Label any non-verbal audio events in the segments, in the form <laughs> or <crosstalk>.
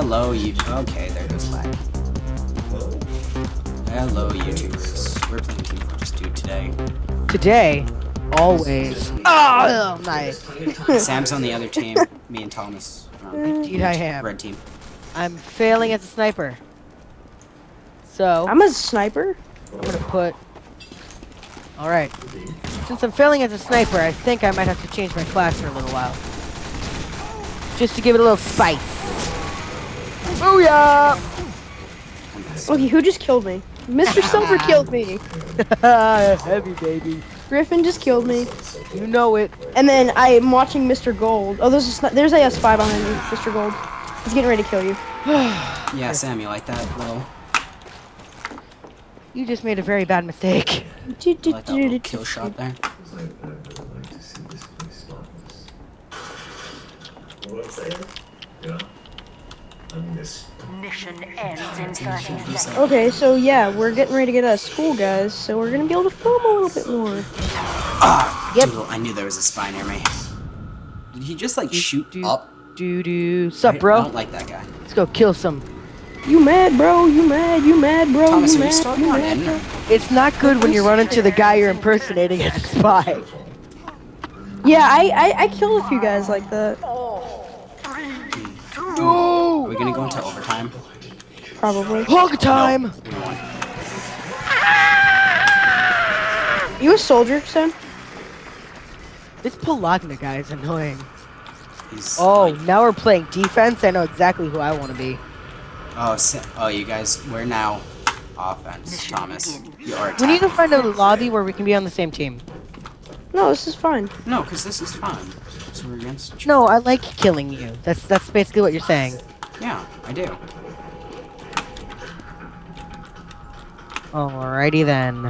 Hello, YouTube. Okay, there goes lag. Hello, YouTubers. We're playing Team Fortress 2 today. Today, always. Ah, oh, nice. Sam's on the other team. Me and Thomas. are on Indeed, I. Red team. I'm failing as a sniper. So, I'm a sniper. I'm gonna put. Alright. Since I'm failing as a sniper, I think I might have to change my class for a little while. Just to give it a little spice. Booyah! Okay, who just killed me? Mr. <laughs> Silver killed me. <laughs> Heavy, baby. Griffin just killed me. You know it. And then I'm watching Mr. Gold. Oh, there's a there's a S5 behind you, Mr. Gold. He's getting ready to kill you. <sighs> Yeah, Sam, you like that little, You just made a very bad mistake. you like that little kill shot there? Mission ends in 30 seconds. Okay, so yeah, we're getting ready to get out of school, guys. So we're gonna be able to film a little bit more. Ah! Yep. Doodle, I knew there was a spy near me. Did he just like shoot do- up? Doo doo. I, Sup, I bro? don't like that guy. Let's go kill some. You mad, bro? You mad? You mad, bro? Thomas, you are mad? you mad, in? bro? It's not good when you run into the guy you're impersonating as a spy. Yeah, I, I I killed a few guys like that. Are we gonna go into overtime? Probably. Hog time! No, we. You a soldier, son? This Polagna guy is annoying. He's Oh, like- now we're playing defense. I know exactly who I want to be. oh, Sa- oh, you guys, we're now offense. Thomas, you're We need to find a lobby where we can be on the same team. No, this is fine. No, because this is fun. So we're against. No, I like killing you. That's that's basically what you're saying. Yeah, I do. Alrighty then.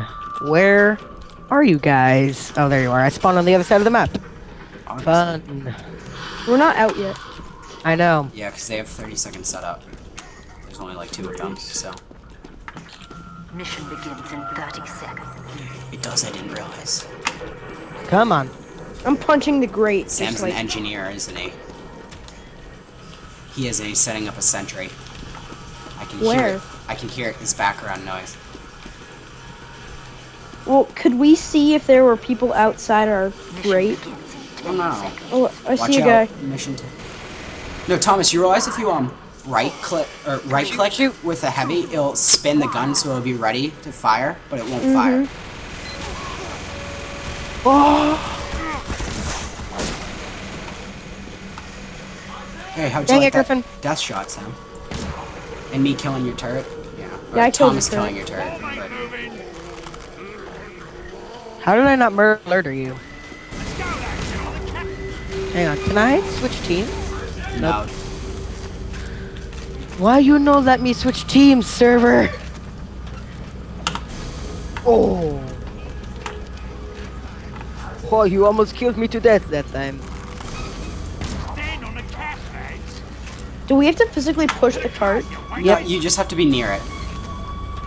Where are you guys? Oh, there you are. I spawned on the other side of the map. Obviously. Fun. We're not out yet. I know. Yeah, because they have 30 seconds set up. There's only like two of them, so. Mission begins in 30 seconds. It does, I didn't realize. Come on. I'm punching the grate. Sam's just an like, engineer, isn't he? He is, and he's setting up a sentry. I can hear Where? it. I can hear his background noise. well, could we see if there were people outside our Mission grate? Begins in Oh no. Oh, I Watch see a guy. Mission two. No, Thomas, you realize if you um right click or right click shoot. with a heavy, it'll spin the gun so it'll be ready to fire, but it won't Mm-hmm. fire. Oh, Hey, how'd you Dang like it, that Griffin. death shot, Sam? And me killing your turret? Yeah. Or Yeah, I killed Thomas your killing your turret. But how did I not murder you? Hang on. Can I switch teams? no. Why you no let me switch teams, server? Oh. Oh, you almost killed me to death that time. Do we have to physically push the cart? No, Yep. you just have to be near it.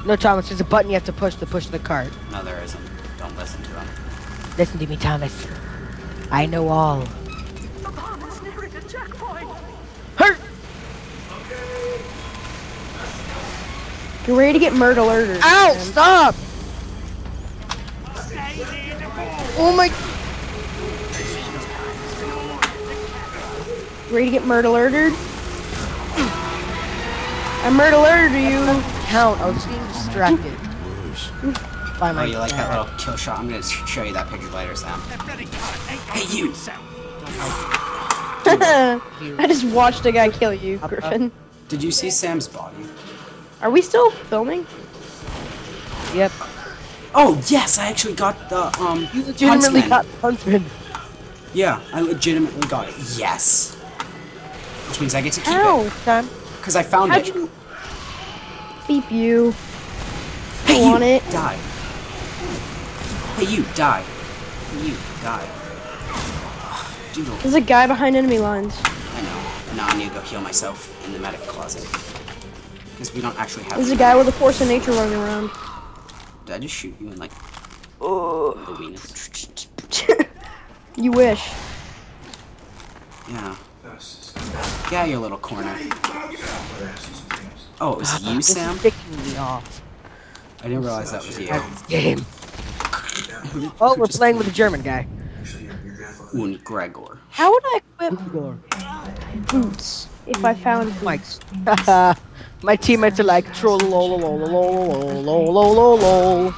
No, Thomas, there's a button you have to push to push the cart. No, there isn't. Don't listen to them. Listen to me, Thomas. I know all. You're ready to get murder alerted. Ow! man. Stop! Oh my... Ready to get murder alerted? I'm murder alerted you. Count, I was being distracted. By Oh, you like that little kill shot? I'm gonna show you that picture later, Sam. Hey, you! <laughs> I just watched a guy kill you, Griffin. Did you see Sam's body? Are we still filming? Yep. Oh, yes! I actually got the, um, You legitimately Huntsman. got Huntsman. Yeah, I legitimately got it. Yes! Which means I get to keep Ow! it. Time. Because I found How'd it. you... Beep you. Hey, you! want it. Die. Hey, you! Die. Hey, you! Die. Doodle. There's a guy behind enemy lines. I know. Now I need to go heal myself in the medic closet. Because we don't actually have. There's a guy with a force of nature running around. Did I just shoot you in like Oh. the weenus? <laughs> you wish. Yeah. Get out of your little corner. Oh, it was you, This is Sam? ticking me off. I didn't realize that was you. this game. Oh, we're playing with a German guy. Und Gregor. How would I equip boots if I found Mike. boots? My teammates are like troll lol lol lol lol lol lol lol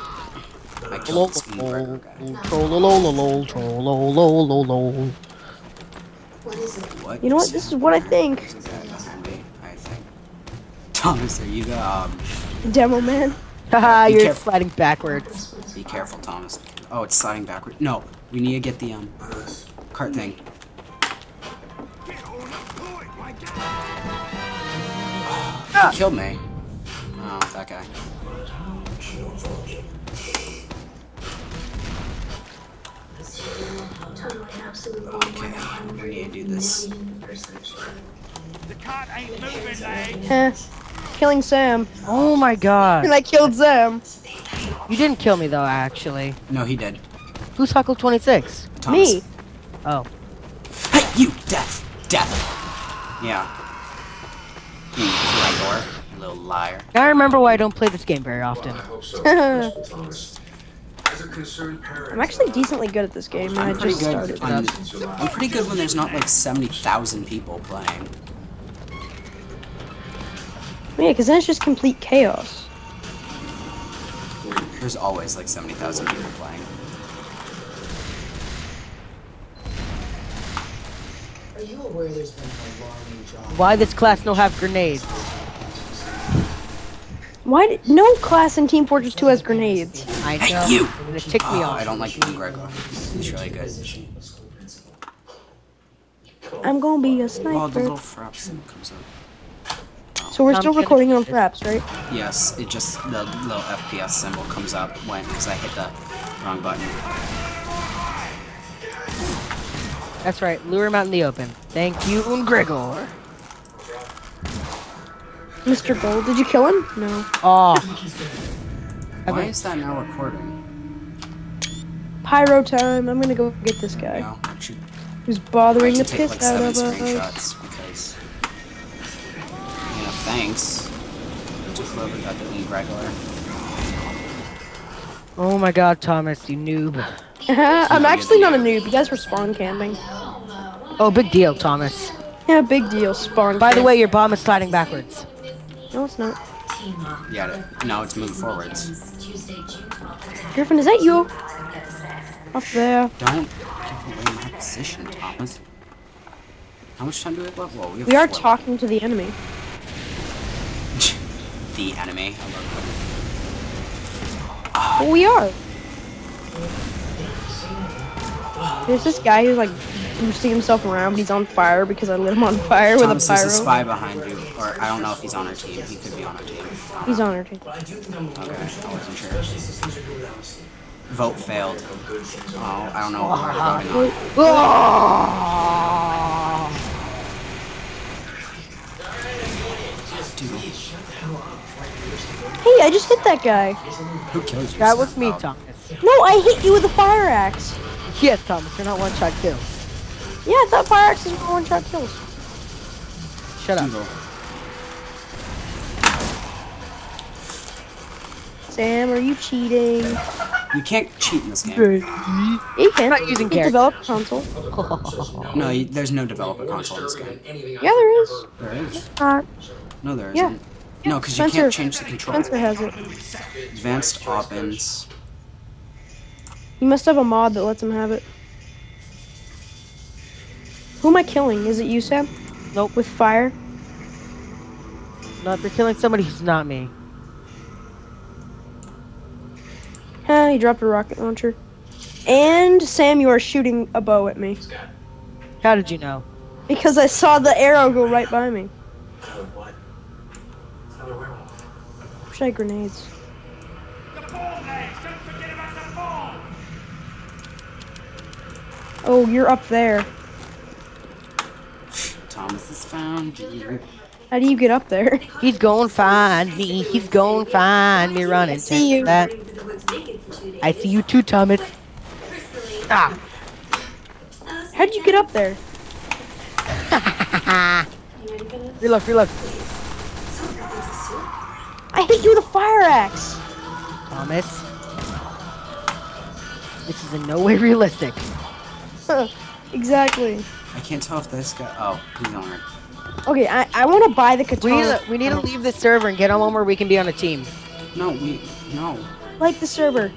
I lol killed this Und Gregor guy. troll lol lol lol troll lol lol lol lol. What? You know what? This is what I think. There's a guy behind me, I think. Thomas, are you the, um, Demo man. Haha, Be you're careful. sliding backwards. be careful, Thomas. Oh, it's sliding backward. No, we need to get the, um, cart thing. He killed me. Oh, that guy. Okay, we need to do this. The cart ain't moving, lad. Heh. Killing Sam. Oh my god. <laughs> And I killed Sam. You didn't kill me though, actually. No, he did. Who's Huckle 26? Thomas. Me. Oh. Hey, you! Death! Death! Yeah. You Gregor, you little liar. Now I remember why I don't play this game very often. <laughs> I'm actually decently good at this game, and I I'm pretty just good. started. On, I'm pretty good when there's not like 70,000 people playing. Yeah, because then it's just complete chaos. There's always like 70,000 people playing. Are you aware there's been an alarming drop? Why this class no have grenades? Why did no class in Team Fortress 2 has grenades? I Hey, know. you! It ticked me Oh, off. I don't like Ian Gregor. He's really good. I'm gonna be a sniper. Oh, the sniper. little fraps thing comes up. So we're I'm still gonna recording on this. Fraps, right? Yes, it just, the little FPS symbol comes up when, because I hit the wrong button. That's right. Lure him out in the open. Thank you, Un Gregor. Mr. Gold, did you kill him? No. Oh. Why is that now recording? Pyro time. I'm gonna go get this guy No, I should who's bothering I the should piss like out of us. screenshots because, you know, thanks to whoever got the Ian Gregor. Oh my god, Thomas, you noob. Uh-huh. I'm actually not a noob. You guys were spawn camping. Oh, big deal, Thomas. Yeah, big deal. Spawn. By the way, your bomb is sliding backwards. no, it's not. Yeah, no, it's moving forwards. Griffin, is that you? Up there. Don't give away my position, Thomas. How much time do we have left? Well, we have We are four. talking to the enemy. <laughs> the enemy. I love Well, we are. There's this guy who's like boosting himself around, but he's on fire because I lit him on fire that. with Thomas, a there's pyro. a spy behind you. Or, I don't know if he's on our team. He could be on our team. He's on our team. Okay, I wasn't sure. Vote failed. Oh, I don't know what we're voting on. Dude, Hey, I just hit that guy. who killed you? That was me, Oh, Thomas. No, I hit you with a fire axe. Yes, Thomas, you're not one shot kills. Yeah, I thought fire axes were one shot kills. Shut up. Eagle. Sam, are you cheating? You can't cheat in this game. Yeah, you can. not using you can develop a console. <laughs> No, you, there's no developer console in this game. Yeah, there is. There is. Uh, No, there Yeah. isn't. No, because you can't change the control. Spencer has it. Advanced opens. You must have a mod that lets him have it. Who am I killing? Is it you, Sam? Nope. With fire? No, if you're killing somebody who's not me. Huh, he dropped a rocket launcher. And Sam, you are shooting a bow at me. How did you know? Because I saw the arrow go right by me. Wish I had grenades. The ball, lads. Don't forget about the ball. Oh, you're up there. Thomas Thomas has found you. How do you get up there? <laughs> He's going find me. He's going find me running. see you. That. I see you too, Thomas. Ah. How would you get up there? <laughs> Reload, reload. I hit you with a fire axe. Thomas. This is in no way realistic. <laughs> exactly. I can't tell if this guy. Oh, he's on it. Okay, I, I want to buy the We katana. need to, we need to leave the server and get on one where we can be on a team. No, we. No. like the server.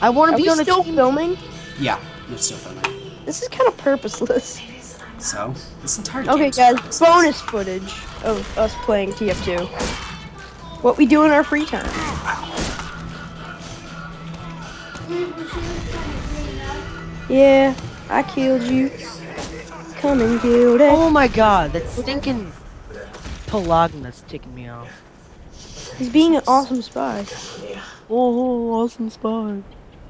I want to be we on a still team. filming? Yeah, it's still filming. This is kind of purposeless. So, this entire Okay, game's guys, purposeless. bonus footage of us playing TF2. What we do in our free time. Yeah, I killed you. Come and kill that. Oh my god, that stinking Pologna's ticking me off. He's being an awesome spy. Oh, awesome spy.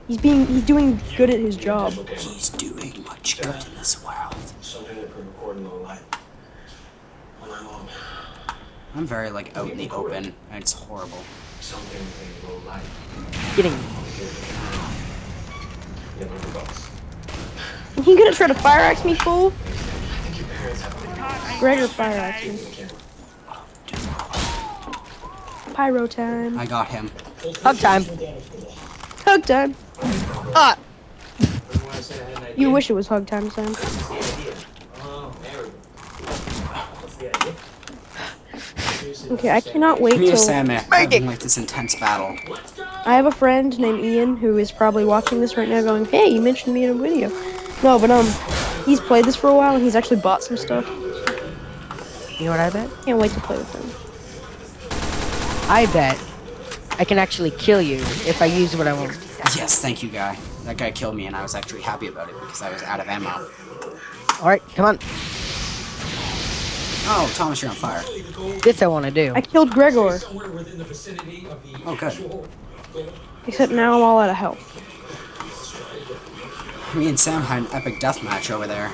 He's being he's doing good at his job. He's doing much good in this world. Something that could record in low light. All night long. I'm very like out in the open, and it's horrible. Something in low light. Getting You gonna try to fire axe me, fool? Gregor fire axe me. Pyro time. I got him. hug time. Hug time. Ah, You wish it was hug time, Sam. Oh, there we go. What's the idea? Okay, I cannot wait Me and till Sam having like this intense battle. I have a friend named Ian who is probably watching this right now going, Hey, you mentioned me in a video. No, but um he's played this for a while and he's actually bought some stuff. you know what I bet? Can't wait to play with him. I bet I can actually kill you if I use what I want. Yes, thank you, guy. That guy killed me, and I was actually happy about it because I was out of ammo. Alright, come on. Oh, Thomas, you're on fire. This I want to do. I killed Gregor, Somewhere within the vicinity of the Oh, good. except now I'm all out of health. Me and Sam had an epic death match over there.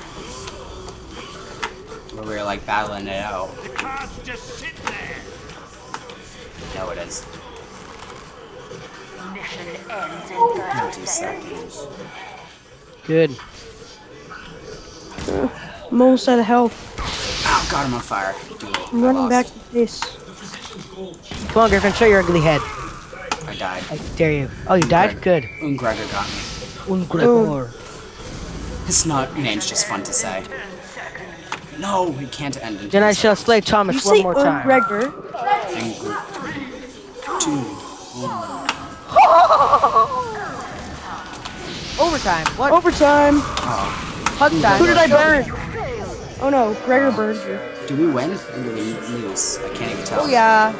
Where we were like battling it out. The car's just sit there. No, it is. Mission ends in 30 seconds. seconds. Good. I'm almost out of health. Oh, Ow, got him on fire. Dude, I'm running back to this. Come on, Griffin, show your ugly head. I died. I dare you. Oh, you died? Good. And Gregor got me. Un Gregor. His not name's just fun to say. No, we can't end it. Then I shall slay Thomas You one say more time. Gregor. And group. Two. Overtime. What? Overtime. Oh. Hug time. Who did I burn? Oh no, Gregor burned you. Do we win or do we lose? I can't even tell. Oh yeah.